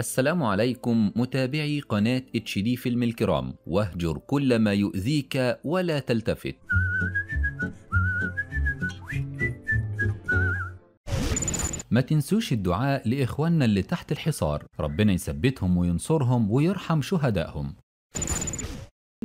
السلام عليكم متابعي قناة اتش دي فيلم الكرام. واهجر كل ما يؤذيك ولا تلتفت. ما تنسوش الدعاء لإخواننا اللي تحت الحصار. ربنا يثبتهم وينصرهم ويرحم شهدائهم.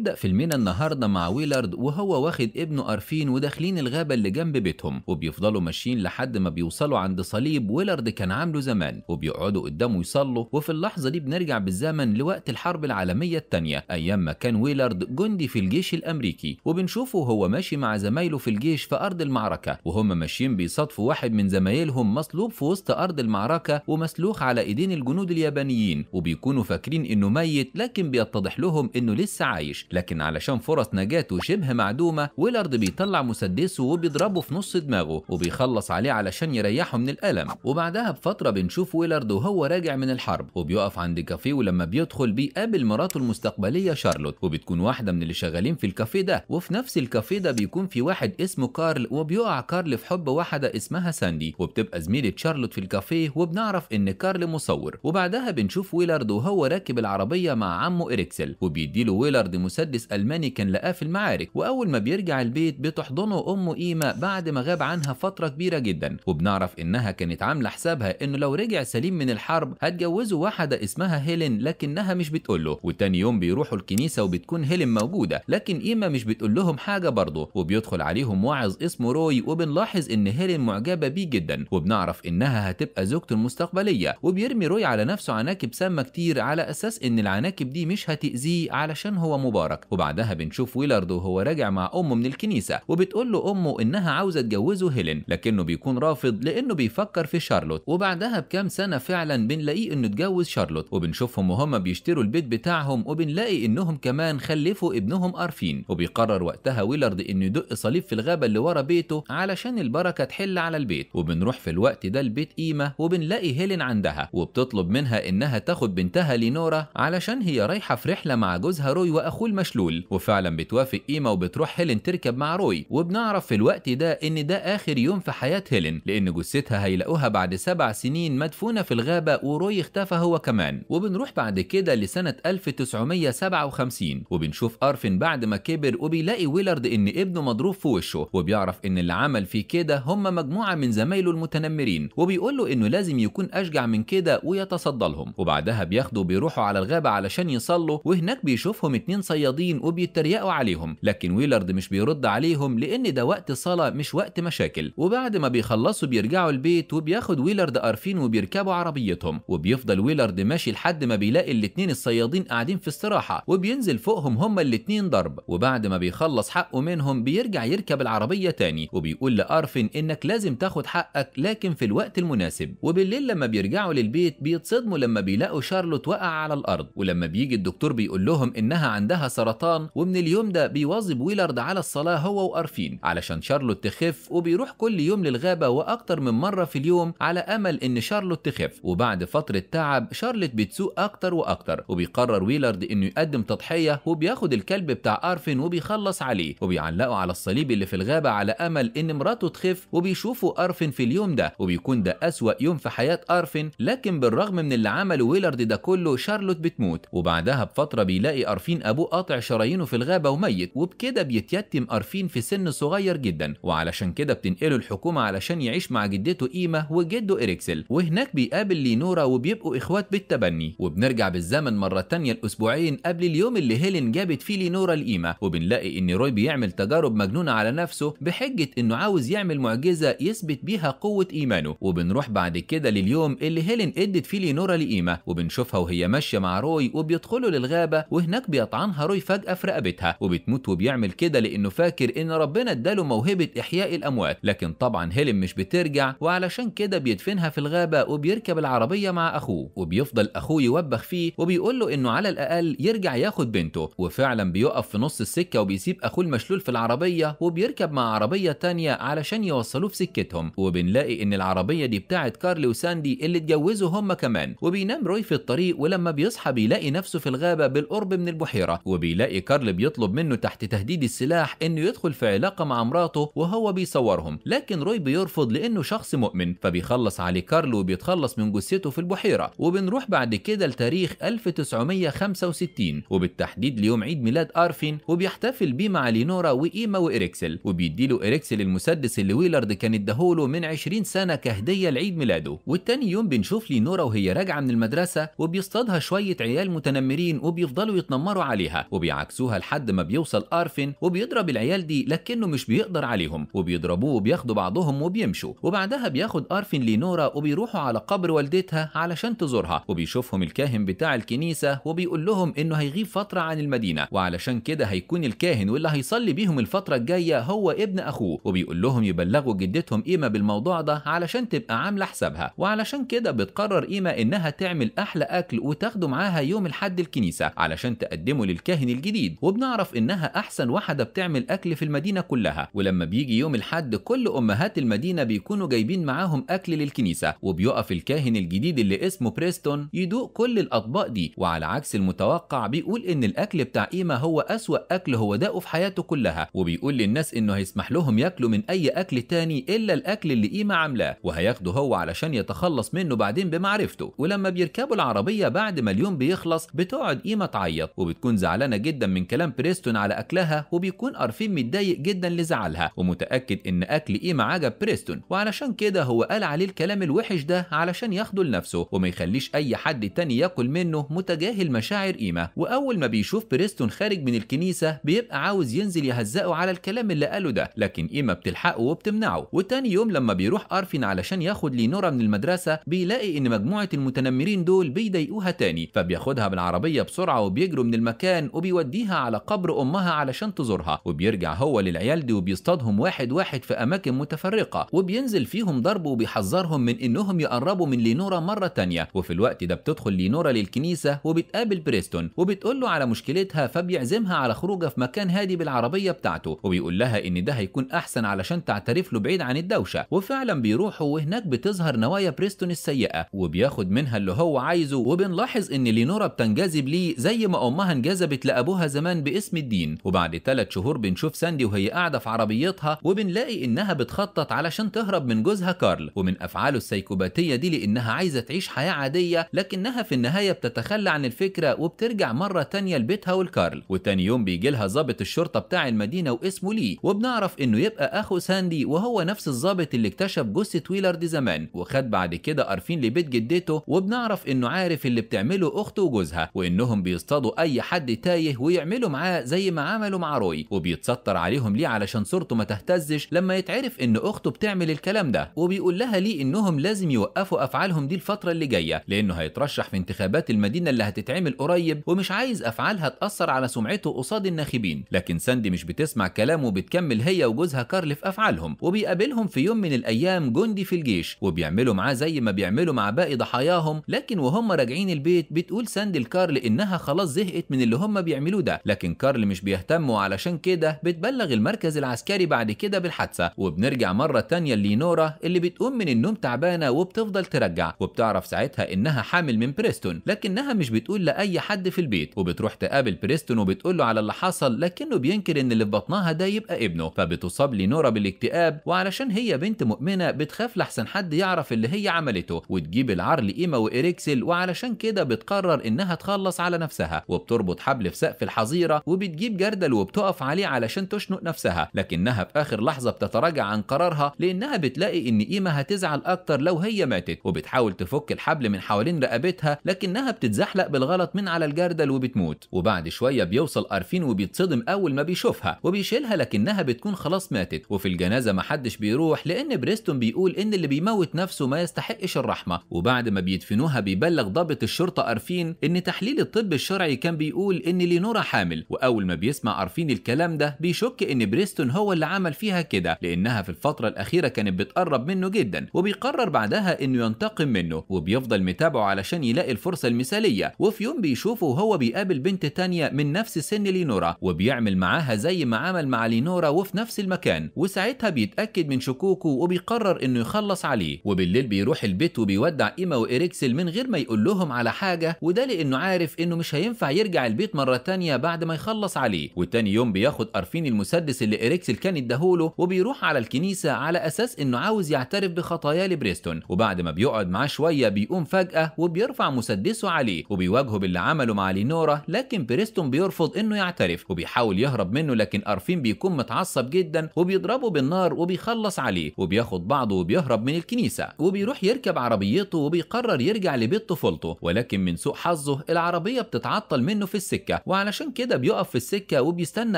نبدأ فيلمنا النهاردة مع ويلارد وهو واخد ابنه أرفين وداخلين الغابة اللي جنب بيتهم وبيفضلوا ماشيين لحد ما بيوصلوا عند صليب ويلارد كان عامله زمان وبيقعدوا قدامه يصلوا وفي اللحظة دي بنرجع بالزمن لوقت الحرب العالمية التانية أيام ما كان ويلارد جندي في الجيش الأمريكي وبنشوفه وهو ماشي مع زمايله في الجيش في أرض المعركة وهم ماشيين بيصادفوا واحد من زمايلهم مصلوب في وسط أرض المعركة ومسلوخ على إيدين الجنود اليابانيين وبيكونوا فاكرين إنه ميت لكن بيتضح لهم إنه لسه عايش. لكن علشان فرص نجاته شبه معدومة ويلارد بيطلع مسدسه وبيضربه في نص دماغه وبيخلص عليه علشان يريحه من الألم. وبعدها بفترة بنشوف ويلارد وهو راجع من الحرب وبيقف عند كافيه ولما بيدخل بيقابل مراته المستقبلية شارلوت وبتكون واحدة من اللي شغالين في الكافيه ده. وفي نفس الكافيه ده بيكون في واحد اسمه كارل وبيقع كارل في حب واحدة اسمها ساندي. وبتبقى زميلة شارلوت في الكافيه وبنعرف إن كارل مصور. وبعدها بنشوف ويلارد وهو راكب العربية مع عمه إريكسل وبيديله ويلارد مسدس ألماني كان لقاه في المعارك وأول ما بيرجع البيت بتحضنه أمه إيما بعد ما غاب عنها فترة كبيرة جدا. وبنعرف إنها كانت عاملة حسابها إنه لو رجع سليم من الحرب هتجوزه واحدة اسمها هيلين لكنها مش بتقوله. وتاني يوم بيروحوا الكنيسة وبتكون هيلين موجودة لكن إيما مش بتقول لهم حاجة برضه. وبيدخل عليهم واعظ اسمه روي وبنلاحظ إن هيلين معجبة بيه جدا. وبنعرف إنها هتبقى زوجته المستقبلية. وبيرمي روي على نفسه عناكب سامة كتير على أساس إن العناكب دي مش هتأذيه علشان هو مبارك. وبعدها بنشوف ويلارد وهو راجع مع أمه من الكنيسة وبتقول له أمه إنها عاوزة تجوزه هيلين لكنه بيكون رافض لأنه بيفكر في شارلوت. وبعدها بكام سنة فعلا بنلاقيه إنه اتجوز شارلوت وبنشوفهم وهم بيشتروا البيت بتاعهم وبنلاقي إنهم كمان خلفوا ابنهم أرفين. وبيقرر وقتها ويلارد إنه يدق صليب في الغابة اللي ورا بيته علشان البركة تحل على البيت. وبنروح في الوقت ده لبيت قيمه وبنلاقي هيلين عندها وبتطلب منها إنها تاخد بنتها لينورا علشان هي رايحة في رحلة مع جوزها روي وأخوه المشلول وفعلا بتوافق قيمة وبتروح هيلين تركب مع روي. وبنعرف في الوقت ده إن ده آخر يوم في حياة هيلين لأن جثتها هيلاقوها بعد سبع سنين مدفونة في الغابة وروي اختفى هو كمان. وبنروح بعد كده لسنة 1957 وبنشوف أرفن بعد ما كبر وبيلاقي ويلارد إن ابنه مضروب في وشه. وبيعرف إن اللي عمل فيه كده هم مجموعة من زمايله المتنمرين وبيقول له إنه لازم يكون أشجع من كده ويتصدى لهم. وبعدها بياخدوا بيروحوا على الغابة علشان يصلوا وهناك بيشوفهم اتنين صيادين وبيتريقوا عليهم لكن ويلارد مش بيرد عليهم لأن ده وقت صلاة مش وقت مشاكل. وبعد ما بيخلصوا بيرجعوا البيت وبياخد ويلارد أرفين وبيركبوا عربيتهم. وبيفضل ويلارد ماشي لحد ما بيلاقي الاتنين الصيادين قاعدين في استراحة وبينزل فوقهم هما الاتنين ضرب. وبعد ما بيخلص حقه منهم بيرجع يركب العربية تاني وبيقول لارفن إنك لازم تاخد حقك لكن في الوقت المناسب. وبالليل لما بيرجعوا للبيت بيتصدموا لما بيلاقوا شارلوت وقع على الأرض. ولما بيجي الدكتور بيقول لهم إنها عندها سرطان ومن اليوم ده بيواظب ويلارد على الصلاة هو وأرفين. علشان شارلوت تخف وبيروح كل يوم للغابة وأكتر من مرة في اليوم على أمل إن شارلوت تخف وبعد فترة تعب شارلوت بتسوق أكتر وأكتر. وبيقرر ويلارد إنه يقدم تضحية وبياخد الكلب بتاع أرفين وبيخلص عليه. وبيعلقه على الصليب اللي في الغابة على أمل إن مراته تخف وبيشوفوا أرفين في اليوم ده. وبيكون ده أسوأ يوم في حياة أرفين. لكن بالرغم من اللي عمله ويلارد ده كله شارلوت بتموت. وبعدها بفترة بيلاقي أرفين أبوه قاطع شرايينه في الغابة وميت وبكده بيتيتم أرفين في سن صغير جدا وعلشان كده بتنقله الحكومة علشان يعيش مع جدته قيمة وجده إريكسل وهناك بيقابل لينورا وبيبقوا إخوات بالتبني. وبنرجع بالزمن مرة تانية الأسبوعين قبل اليوم اللي هيلين جابت فيه لينورا لقيمة وبنلاقي إن روي بيعمل تجارب مجنونة على نفسه بحجة إنه عاوز يعمل معجزة يثبت بيها قوة إيمانه. وبنروح بعد كده لليوم اللي هيلين إدت فيه لينورا لقيمة وبنشوفها وهي ماشية مع روي وبيدخلوا للغابة وهناك بيطعنها روي فجأة في رقبتها وبتموت وبيعمل كده لأنه فاكر إن ربنا إداله موهبة إحياء الأموات. لكن طبعا هيلين مش بترجع وعلشان كده بيدفنها في الغابة وبيركب العربية مع أخوه. وبيفضل أخوه يوبخ فيه وبيقول له إنه على الأقل يرجع ياخد بنته. وفعلا بيقف في نص السكة وبيسيب أخوه المشلول في العربية وبيركب مع عربية تانية علشان يوصلوه في سكتهم. وبنلاقي إن العربية دي بتاعت كارلي وساندي اللي اتجوزوا هم كمان. وبينام روي في الطريق ولما بيصحى بيلاقي نفسه في الغابة بالقرب من البحيرة. وبيلاقي كارل بيطلب منه تحت تهديد السلاح إنه يدخل في علاقة مع مراته وهو بيصورهم لكن روي بيرفض لإنه شخص مؤمن فبيخلص عليه كارل وبيتخلص من جثته في البحيرة وبنروح بعد كده لتاريخ 1965 وبالتحديد ليوم عيد ميلاد أرفين وبيحتفل بيه مع لينورا وإيما وإريكسل وبيديله إريكسل المسدس اللي ويلارد كان اداهوله من 20 سنة كهدية لعيد ميلاده. والتاني يوم بنشوف لينورا وهي راجعة من المدرسة وبيصطادها شوية عيال متنمرين وبيفضلوا يتنمروا عليها. وبيعكسوها لحد ما بيوصل ارفين وبيضرب العيال دي لكنه مش بيقدر عليهم. وبيضربوه وبياخدوا بعضهم وبيمشوا. وبعدها بياخد ارفين لينورا وبيروحوا على قبر والدتها علشان تزورها. وبيشوفهم الكاهن بتاع الكنيسة وبيقول لهم إنه هيغيب فترة عن المدينة. وعلشان كده هيكون الكاهن واللي هيصلي بيهم الفترة الجاية هو ابن أخوه. وبيقول لهم يبلغوا جدتهم ايما بالموضوع ده علشان تبقى عاملة حسابها. وعلشان كده بتقرر ايما إنها تعمل أحلى أكل وتاخده معاها يوم الحد الكنيسة علشان تقدمه للكاهن الجديد وبنعرف إنها أحسن واحدة بتعمل أكل في المدينة كلها. ولما بيجي يوم الحد كل أمهات المدينة بيكونوا جايبين معاهم أكل للكنيسة وبيقف الكاهن الجديد اللي اسمه بريستون يدوق كل الأطباق دي. وعلى عكس المتوقع بيقول إن الأكل بتاع إيما هو أسوأ أكل هو داقه في حياته كلها. وبيقول للناس إنه هيسمح لهم ياكلوا من أي أكل تاني إلا الأكل اللي إيما عاملاه وهياخده هو علشان يتخلص منه بعدين بمعرفته. ولما بيركبوا العربية بعد ما اليوم بيخلص بتقعد إيما تعيط وبتكون زعلانة جدا من كلام بريستون على أكلها وبيكون أرفين متضايق جدا لزعلها. ومتأكد إن أكل ايما عجب بريستون وعلشان كده هو قال عليه الكلام الوحش ده علشان ياخده لنفسه وما يخليش أي حد تاني ياكل منه متجاهل مشاعر ايما وأول ما بيشوف بريستون خارج من الكنيسة بيبقى عاوز ينزل يهزقه على الكلام اللي قاله ده لكن ايما بتلحقه وبتمنعه. وتاني يوم لما بيروح أرفين علشان ياخد لينورا من المدرسة بيلاقي إن مجموعة المتنمرين دول بيضايقوها تاني فبياخدها بالعربية بسرعة وبيجروا من المكان وبيوديها على قبر أمها علشان تزورها. وبيرجع هو للعيال دي وبيصطادهم واحد واحد في أماكن متفرقة. وبينزل فيهم ضرب وبيحذرهم من إنهم يقربوا من لينورا مرة تانية. وفي الوقت ده بتدخل لينورا للكنيسة وبتقابل بريستون. وبتقول له على مشكلتها فبيعزمها على خروجه في مكان هادي بالعربية بتاعته. وبيقول لها إن ده هيكون أحسن علشان تعترف له بعيد عن الدوشة. وفعلا بيروحوا وهناك بتظهر نوايا بريستون السيئة. وبياخد منها اللي هو عايزه. وبنلاحظ إن لينورا بتنجذب ليه زي ما أمها انجذبت لأبوها زمان باسم الدين. وبعد ثلاث شهور بنشوف ساندي وهي قاعدة في عربيتها وبنلاقي إنها بتخطط علشان تهرب من جوزها كارل. ومن أفعاله السيكوباتيه دي لإنها عايزة تعيش حياة عادية لكنها في النهاية بتتخلى عن الفكرة وبترجع مرة تانية لبيتها والكارل. وتاني يوم بيجي لها ضابط الشرطة بتاع المدينة واسمه لي. وبنعرف إنه يبقى أخو ساندي وهو نفس الضابط اللي اكتشف جثة ويلارد زمان. وخد بعد كده أرفين لبيت جدته وبنعرف إنه عارف اللي بتعمله أخته وجوزها. وإنهم بيصطادوا أي حد تايه ويعملوا معاه زي ما عملوا مع روي وبيتستر عليهم ليه علشان صورته ما تهتزش لما يتعرف إن أخته بتعمل الكلام ده وبيقول لها ليه إنهم لازم يوقفوا أفعالهم دي الفترة اللي جاية لأنه هيترشح في انتخابات المدينة اللي هتتعمل قريب ومش عايز أفعالها تأثر على سمعته قصاد الناخبين. لكن ساندي مش بتسمع كلامه وبتكمل هي وجوزها كارل في أفعالهم وبيقابلهم في يوم من الأيام جندي في الجيش وبيعملوا معاه زي ما بيعملوا مع باقي ضحاياهم لكن وهم راجعين البيت بتقول ساندي لكارل إنها خلاص زهقت من اللي هم بيعملوه ده لكن كارل مش بيهتم وعلشان كده بتبلغ المركز العسكري بعد كده بالحادثة. وبنرجع مرة تانية لينورا اللي بتقوم من النوم تعبانة وبتفضل ترجع وبتعرف ساعتها إنها حامل من بريستون لكنها مش بتقول لأي حد في البيت. وبتروح تقابل بريستون وبتقول له على اللي حصل لكنه بينكر إن اللي في بطنها ده يبقى ابنه. فبتصاب لينورا بالاكتئاب وعلشان هي بنت مؤمنة بتخاف لحسن حد يعرف اللي هي عملته. وتجيب العار لإيما وإريكسل وعلشان كده بتقرر إنها تخلص على نفسها. وبتربط حبل في سقف الحظيرة وبتجيب جردل وبتقف عليه علشان تشنق نفسها لكنها في آخر لحظة بتتراجع عن قرارها لأنها بتلاقي إن ايما هتزعل أكتر لو هي ماتت وبتحاول تفك الحبل من حوالين رقبتها لكنها بتتزحلق بالغلط من على الجردل وبتموت وبعد شوية بيوصل أرفين وبيتصدم أول ما بيشوفها وبيشيلها لكنها بتكون خلاص ماتت وفي الجنازة محدش بيروح لأن بريستون بيقول إن اللي بيموت نفسه ما يستحقش الرحمة وبعد ما بيدفنوها بيبلغ ضابط الشرطة أرفين إن تحليل الطب الشرعي كان بيقول إن لينورا حامل. وأول ما بيسمع أرفين الكلام ده بيشك إن بريستون هو اللي عمل فيها كده لأنها في الفترة الأخيرة كانت بتقرب منه جدا وبيقرر بعدها إنه ينتقم منه وبيفضل متابعه علشان يلاقي الفرصة المثالية. وفي يوم بيشوفه وهو بيقابل بنت تانية من نفس سن لينورا وبيعمل معاها زي ما عمل مع لينورا وفي نفس المكان. وساعتها بيتأكد من شكوكه وبيقرر إنه يخلص عليه. وبالليل بيروح البيت وبيودع إيما وإريكسل من غير ما يقول لهم على حاجة وده لأنه عارف إنه مش هينفع يرجع البيت مرة مرة تانية بعد ما يخلص عليه وتاني يوم بياخد أرفين المسدس اللي إريكسل كان اداهوله وبيروح على الكنيسة على أساس إنه عاوز يعترف بخطاياه لبريستون. وبعد ما بيقعد معاه شوية بيقوم فجأة وبيرفع مسدسه عليه وبيواجهه باللي عمله مع لينورا لكن بريستون بيرفض إنه يعترف وبيحاول يهرب منه لكن أرفين بيكون متعصب جدا وبيضربه بالنار وبيخلص عليه وبياخد بعضه وبيهرب من الكنيسة وبيروح يركب عربيته وبيقرر يرجع لبيت طفولته. ولكن من سوء حظه العربية بتتعطل منه في السكة وعلشان كده بيقف في السكة وبيستنى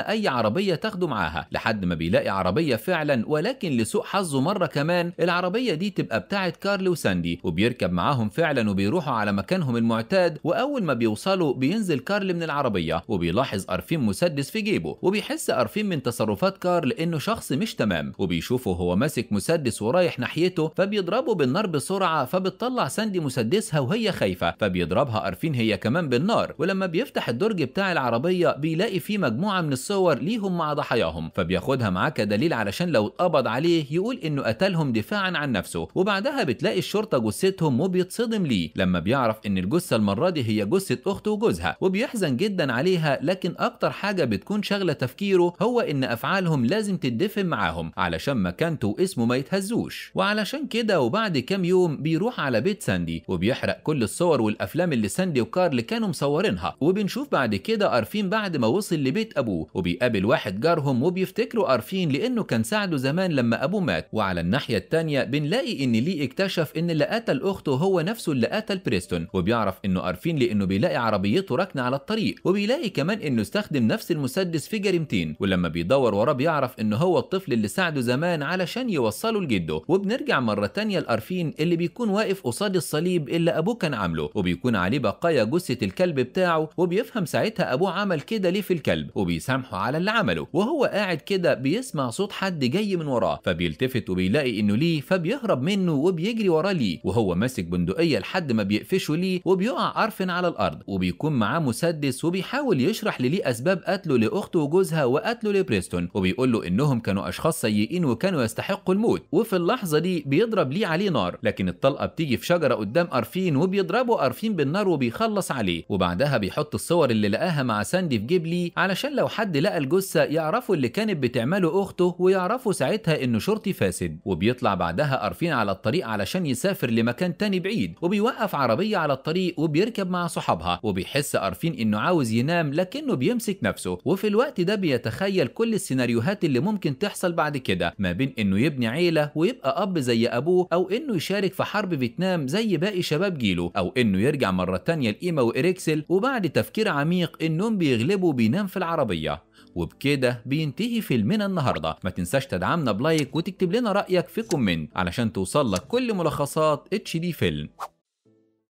أي عربية تاخده معاها لحد ما بيلاقي عربية فعلا ولكن لسوء حظه مرة كمان العربية دي تبقى بتاعت كارل وساندي وبيركب معاهم فعلا وبيروحوا على مكانهم المعتاد وأول ما بيوصلوا بينزل كارل من العربية وبيلاحظ أرفين مسدس في جيبه وبيحس أرفين من تصرفات كارل إنه شخص مش تمام وبيشوفه هو ماسك مسدس ورايح ناحيته فبيضربه بالنار بسرعة فبتطلع ساندي مسدسها وهي خايفة فبيضربها أرفين هي كمان بالنار ولما بيفتح الدرج بتاع العربية بيلاقي فيه مجموعة من الصور ليهم مع ضحاياهم فبياخدها معاه كدليل علشان لو اتقبض عليه يقول إنه قتلهم دفاعا عن نفسه وبعدها بتلاقي الشرطة جثتهم وبيتصدم ليه لما بيعرف إن الجثة المرة دي هي جثة أخته وجوزها وبيحزن جدا عليها لكن أكتر حاجة بتكون شاغلة تفكيره هو إن أفعالهم لازم تدفن معاهم علشان مكانته واسمه ما يتهزوش. وعلشان كده وبعد كام يوم بيروح على بيت ساندي وبيحرق كل الصور والأفلام اللي ساندي وكارل كانوا مصورينها وبنشوف بعد كده أرفين بعد ما وصل لبيت أبوه وبيقابل واحد جارهم وبيفتكروا أرفين لأنه كان ساعده زمان لما أبوه مات. وعلى الناحية التانية بنلاقي إن ليه اكتشف إن اللي قتل أخته هو نفسه اللي قتل بريستون وبيعرف إنه أرفين لأنه بيلاقي عربيته راكنة على الطريق وبيلاقي كمان إنه استخدم نفس المسدس في جريمتين. ولما بيدور وراه بيعرف إنه هو الطفل اللي ساعده زمان علشان يوصله لجده. وبنرجع مرة تانية لأرفين اللي بيكون واقف قصاد الصليب اللي أبوه كان عامله وبيكون عليه بقايا جثة الكلب بتاعه وبيفهم ساعتها أبوه عمل كده ليه في الكلب وبيسامحه على اللي عمله وهو قاعد كده بيسمع صوت حد جاي من وراه فبيلتفت وبيلاقي إنه ليه فبيهرب منه وبيجري وراه ليه وهو ماسك بندقية لحد ما بيقفشه ليه وبيقع أرفن على الأرض وبيكون معاه مسدس وبيحاول يشرح لليه أسباب قتله لأخته وجوزها وقتله لبريستون وبيقول له إنهم كانوا أشخاص سيئين وكانوا يستحقوا الموت وفي اللحظة دي بيضرب ليه عليه نار لكن الطلقة بتيجي في شجرة قدام أرفين وبيضربه أرفين بالنار وبيخلص عليه وبعدها بيحط الصور اللي لقاها مع ساندي في جيب ليه علشان لو حد لقى الجثة يعرفوا اللي كانت بتعمله أخته ويعرفوا ساعتها إنه شرطي فاسد. وبيطلع بعدها أرفين على الطريق علشان يسافر لمكان تاني بعيد. وبيوقف عربية على الطريق وبيركب مع صحابها. وبيحس أرفين إنه عاوز ينام لكنه بيمسك نفسه. وفي الوقت ده بيتخيل كل السيناريوهات اللي ممكن تحصل بعد كده. ما بين إنه يبني عيلة ويبقى أب زي أبوه أو إنه يشارك في حرب فيتنام زي باقي شباب جيله أو إنه يرجع مرة تانية لإيما وإريكسل. وبعد تفكير عميق إنهم بيغلبوا بينام في العربية. وبكده بينتهي فيلمنا النهاردة. ما تنساش تدعمنا ب like وتكتب لنا رأيك في comment علشان توصل لك كل ملخصات HD Film.